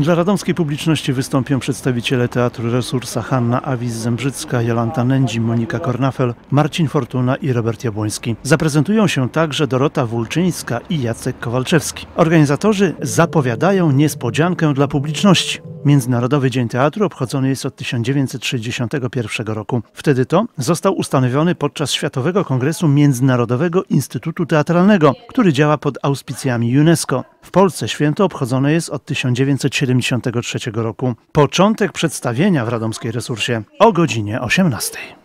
Dla radomskiej publiczności wystąpią przedstawiciele Teatru Resursa Hanna Awis-Zembrzycka, Jolanta Nędzi, Monika Kornafel, Marcin Fortuna i Robert Jabłoński. Zaprezentują się także Dorota Wulczyńska i Jacek Kowalczewski. Organizatorzy zapowiadają niespodziankę dla publiczności. Międzynarodowy Dzień Teatru obchodzony jest od 1961 roku. Wtedy to został ustanowiony podczas Światowego Kongresu Międzynarodowego Instytutu Teatralnego, który działa pod auspicjami UNESCO. W Polsce święto obchodzone jest od 1973 roku. Początek przedstawienia w Radomskiej Resursie o godzinie 18.